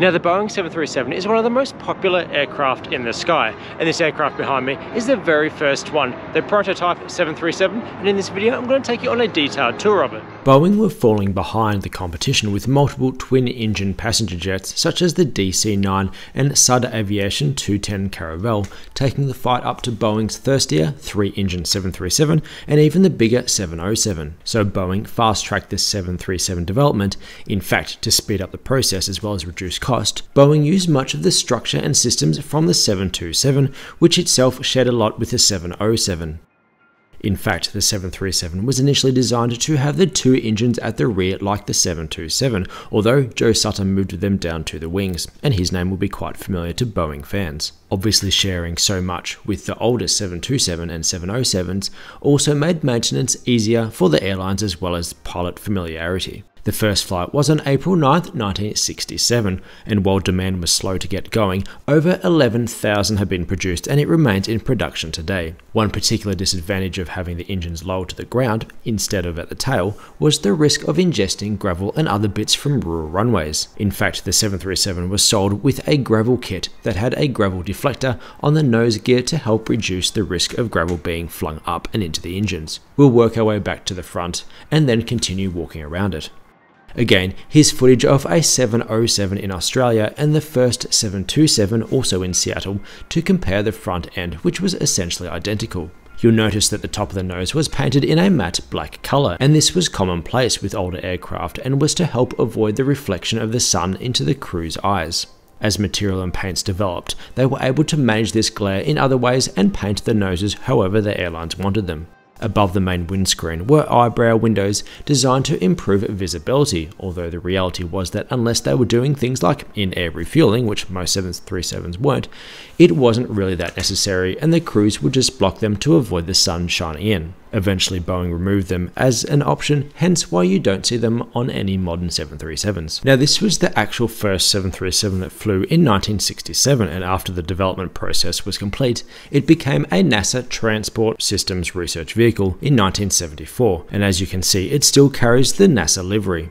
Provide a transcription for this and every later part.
Now the Boeing 737 is one of the most popular aircraft in the sky and this aircraft behind me is the very first one, the prototype 737 and in this video I'm going to take you on a detailed tour of it. Boeing were falling behind the competition with multiple twin-engine passenger jets such as the DC-9 and Sud Aviation 210 Caravelle, taking the fight up to Boeing's thirstier 3-engine 737 and even the bigger 707. So Boeing fast-tracked this 737 development, in fact to speed up the process as well as reduce cost, Boeing used much of the structure and systems from the 727, which itself shared a lot with the 707. In fact, the 737 was initially designed to have the two engines at the rear like the 727, although Joe Sutter moved them down to the wings, and his name will be quite familiar to Boeing fans. Obviously sharing so much with the older 727 and 707s also made maintenance easier for the airlines as well as pilot familiarity. The first flight was on April 9, 1967, and while demand was slow to get going, over 11,000 have been produced and it remains in production today. One particular disadvantage of having the engines lowered to the ground instead of at the tail was the risk of ingesting gravel and other bits from rural runways. In fact, the 737 was sold with a gravel kit that had a gravel deflector on the nose gear to help reduce the risk of gravel being flung up and into the engines. We'll work our way back to the front and then continue walking around it. Again, here's footage of a 707 in Australia and the first 727 also in Seattle to compare the front end, which was essentially identical. You'll notice that the top of the nose was painted in a matte black colour, and this was commonplace with older aircraft and was to help avoid the reflection of the sun into the crew's eyes. As material and paints developed, they were able to manage this glare in other ways and paint the noses however the airlines wanted them. Above the main windscreen were eyebrow windows designed to improve visibility, although the reality was that unless they were doing things like in-air refueling, which most 737s weren't, it wasn't really that necessary and the crews would just block them to avoid the sun shining in. Eventually Boeing removed them as an option, hence why you don't see them on any modern 737s. Now this was the actual first 737 that flew in 1967 and after the development process was complete, it became a NASA Transport Systems Research Vehicle in 1974 and as you can see it still carries the NASA livery.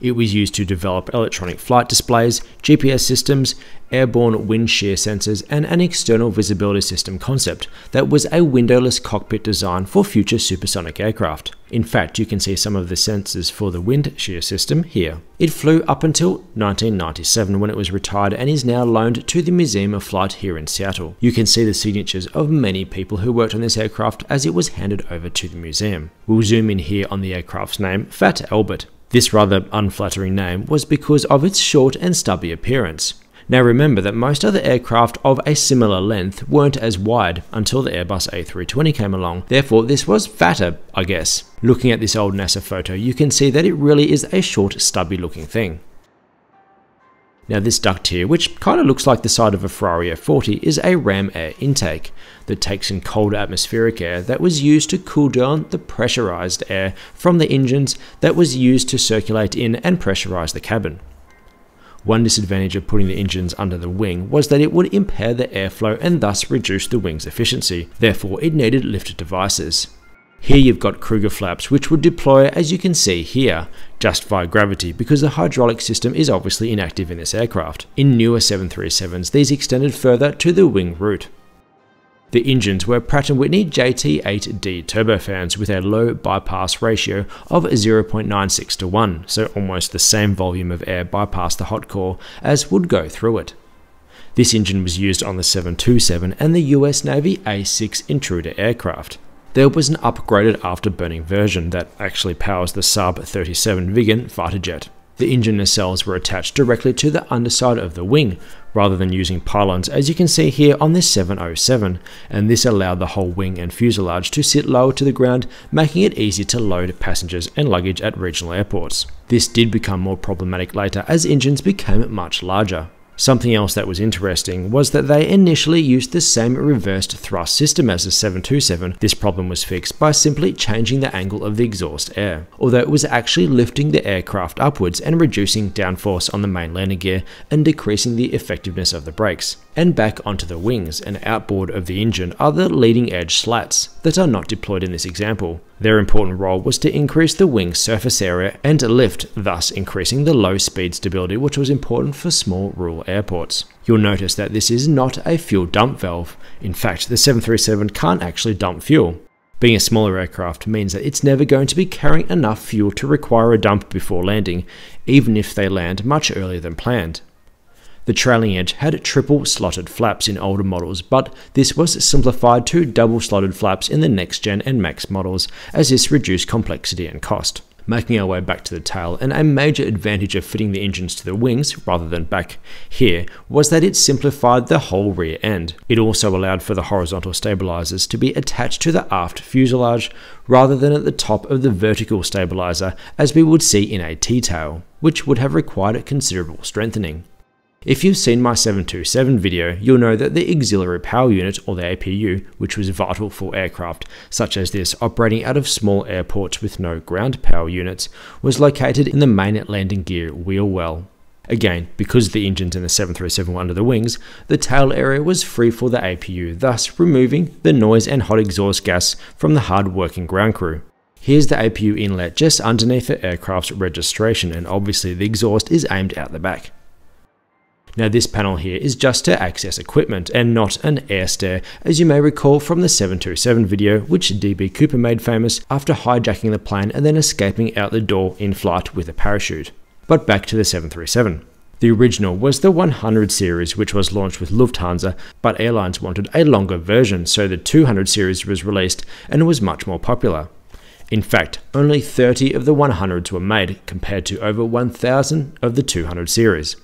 It was used to develop electronic flight displays, GPS systems, airborne wind shear sensors, and an external visibility system concept that was a windowless cockpit design for future supersonic aircraft. In fact, you can see some of the sensors for the wind shear system here. It flew up until 1997 when it was retired and is now loaned to the Museum of Flight here in Seattle. You can see the signatures of many people who worked on this aircraft as it was handed over to the museum. We'll zoom in here on the aircraft's name, Fat Albert. This rather unflattering name was because of its short and stubby appearance. Now remember that most other aircraft of a similar length weren't as wide until the Airbus A320 came along, therefore this was fatter, I guess. Looking at this old NASA photo, you can see that it really is a short, stubby looking thing. Now this duct here, which kind of looks like the side of a Ferrari F40, is a ram air intake that takes in cold atmospheric air that was used to cool down the pressurized air from the engines that was used to circulate in and pressurize the cabin. One disadvantage of putting the engines under the wing was that it would impair the airflow and thus reduce the wing's efficiency, therefore it needed lift devices. Here you've got Krueger flaps which would deploy as you can see here, just via gravity because the hydraulic system is obviously inactive in this aircraft. In newer 737s these extended further to the wing root. The engines were Pratt & Whitney JT8D turbofans with a low bypass ratio of 0.96 to 1, so almost the same volume of air bypassed the hot core as would go through it. This engine was used on the 727 and the US Navy A6 Intruder aircraft there was an upgraded afterburning version that actually powers the Saab 37 Viggen fighter jet. The engine nacelles were attached directly to the underside of the wing, rather than using pylons as you can see here on this 707, and this allowed the whole wing and fuselage to sit lower to the ground, making it easy to load passengers and luggage at regional airports. This did become more problematic later as engines became much larger. Something else that was interesting was that they initially used the same reversed thrust system as the 727. This problem was fixed by simply changing the angle of the exhaust air, although it was actually lifting the aircraft upwards and reducing downforce on the main landing gear and decreasing the effectiveness of the brakes. And back onto the wings and outboard of the engine are the leading edge slats that are not deployed in this example. Their important role was to increase the wing surface area and lift, thus increasing the low speed stability which was important for small rural airports. You'll notice that this is not a fuel dump valve. In fact, the 737 can't actually dump fuel. Being a smaller aircraft means that it's never going to be carrying enough fuel to require a dump before landing, even if they land much earlier than planned. The trailing edge had triple slotted flaps in older models, but this was simplified to double slotted flaps in the next gen and max models, as this reduced complexity and cost. Making our way back to the tail, and a major advantage of fitting the engines to the wings rather than back here was that it simplified the whole rear end. It also allowed for the horizontal stabilizers to be attached to the aft fuselage rather than at the top of the vertical stabilizer as we would see in a T-tail, which would have required considerable strengthening. If you've seen my 727 video, you'll know that the Auxiliary Power Unit, or the APU, which was vital for aircraft such as this operating out of small airports with no ground power units, was located in the main landing gear wheel well. Again, because the engines in the 737 were under the wings, the tail area was free for the APU, thus removing the noise and hot exhaust gas from the hard working ground crew. Here's the APU inlet just underneath the aircraft's registration and obviously the exhaust is aimed out the back. Now this panel here is just to access equipment and not an air stair as you may recall from the 727 video which DB Cooper made famous after hijacking the plane and then escaping out the door in flight with a parachute. But back to the 737. The original was the 100 series, which was launched with Lufthansa, but airlines wanted a longer version, so the 200 series was released and was much more popular. In fact, only 30 of the 100s were made, compared to over 1,000 of the 200 series.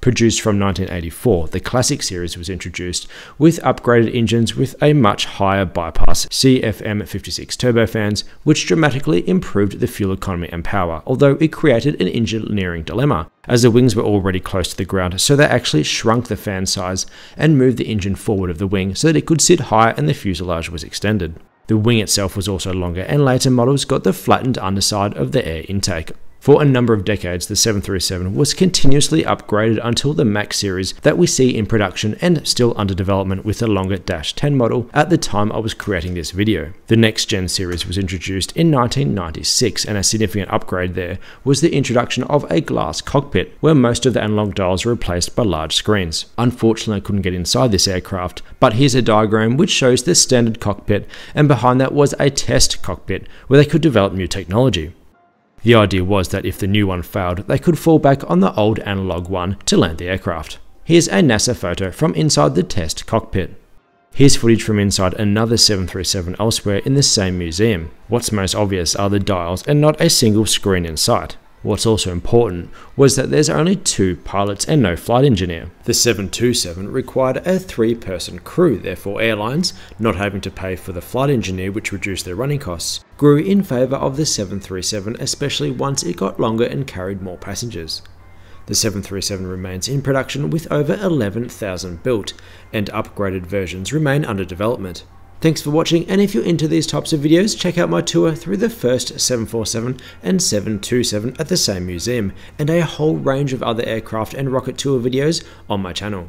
Produced from 1984, the Classic series was introduced with upgraded engines with a much higher bypass CFM56 turbofans, which dramatically improved the fuel economy and power, although it created an engineering dilemma, as the wings were already close to the ground, so they actually shrunk the fan size and moved the engine forward of the wing so that it could sit higher and the fuselage was extended. The wing itself was also longer, and later models got the flattened underside of the air intake. For a number of decades, the 737 was continuously upgraded until the MAX series that we see in production and still under development with the longer Dash 10 model at the time I was creating this video. The next gen series was introduced in 1996 and a significant upgrade there was the introduction of a glass cockpit where most of the analog dials were replaced by large screens. Unfortunately I couldn't get inside this aircraft, but here's a diagram which shows the standard cockpit and behind that was a test cockpit where they could develop new technology. The idea was that if the new one failed, they could fall back on the old analog one to land the aircraft. Here's a NASA photo from inside the test cockpit. Here's footage from inside another 737 elsewhere in the same museum. What's most obvious are the dials and not a single screen in sight. What's also important was that there's only two pilots and no flight engineer. The 727 required a three person crew, therefore, airlines, not having to pay for the flight engineer, which reduced their running costs, grew in favour of the 737, especially once it got longer and carried more passengers. The 737 remains in production with over 11,000 built, and upgraded versions remain under development. Thanks for watching, and if you're into these types of videos, check out my tour through the first 747 and 727 at the same museum, and a whole range of other aircraft and rocket tour videos on my channel.